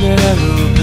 narrow